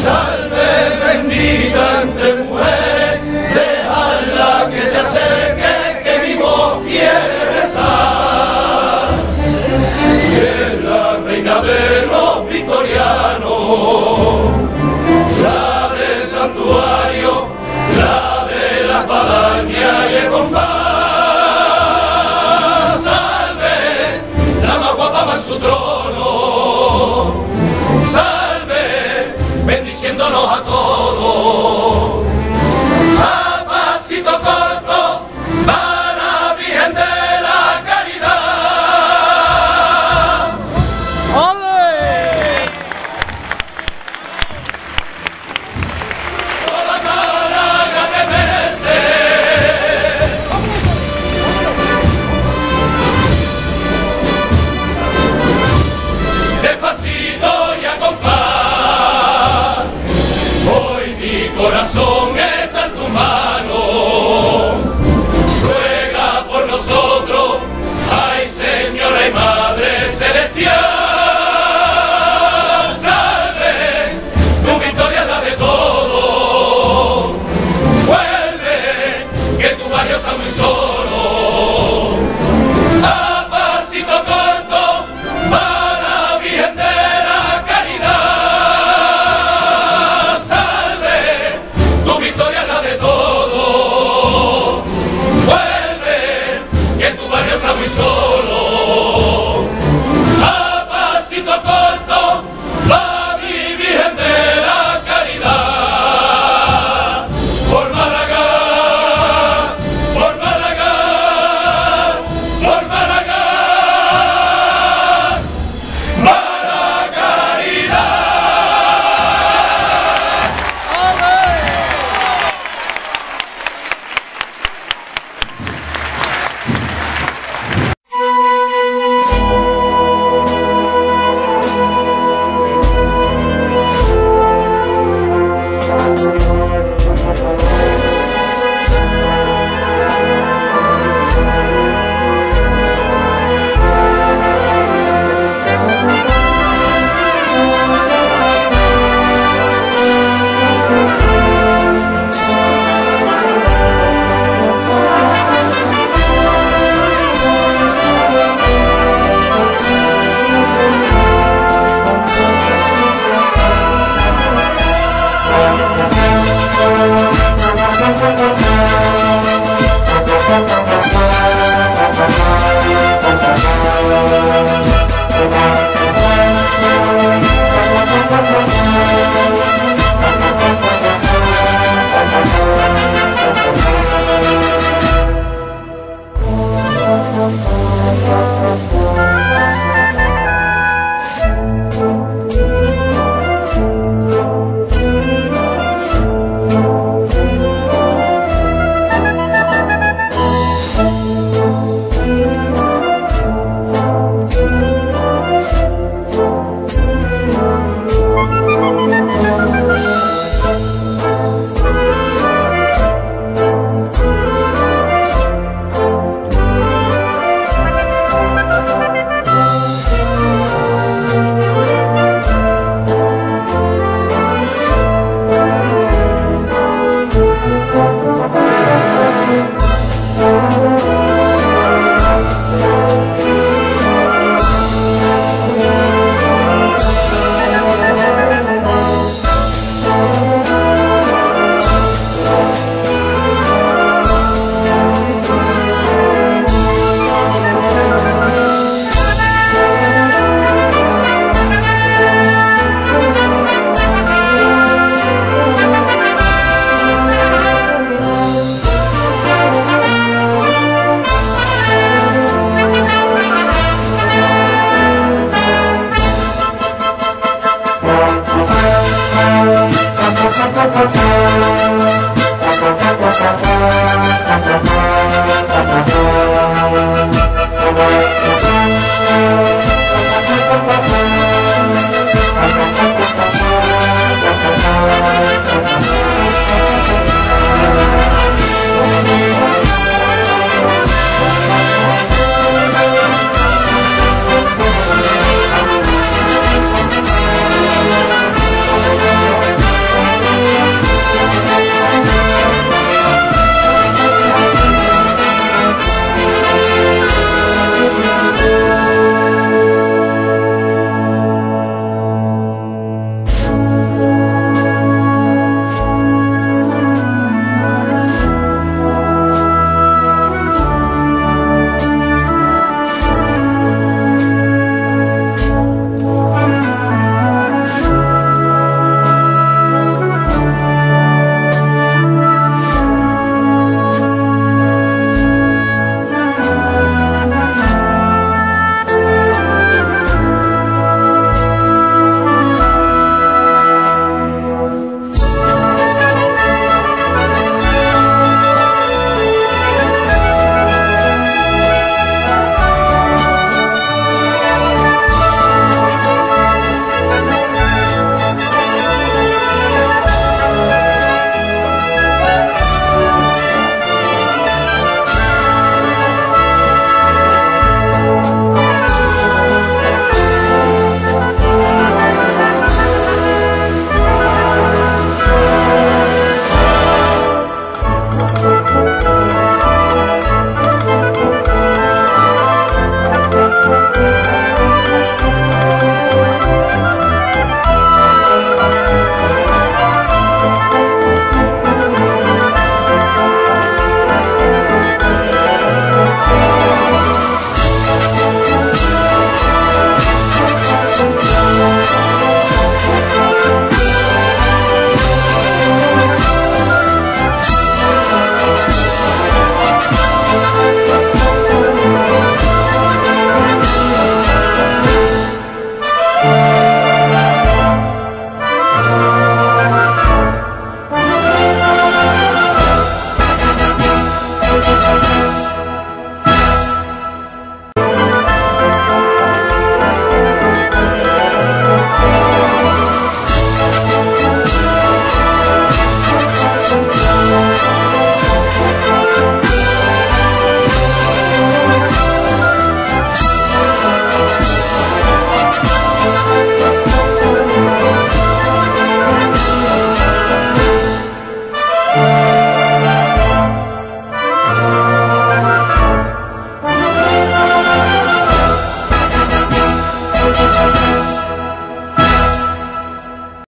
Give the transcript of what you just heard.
salve bendita entre mujeres, dejadla que se acerque, que mi voz quiere rezar. Y la reina de los victorianos, la del santuario, la de la espadaña y el compás. Salve, la más guapa en su trono diciéndolo a todos.